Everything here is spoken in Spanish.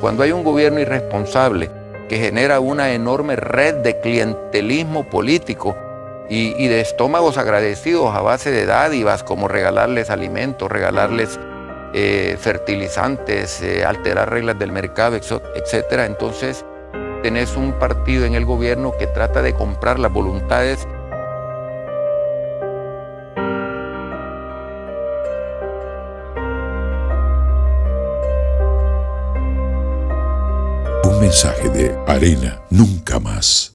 Cuando hay un gobierno irresponsable que genera una enorme red de clientelismo político y, de estómagos agradecidos a base de dádivas como regalarles alimentos, regalarles eh, fertilizantes, eh, alterar reglas del mercado, etc. Entonces tenés un partido en el gobierno que trata de comprar las voluntades mensaje de Arena Nunca Más.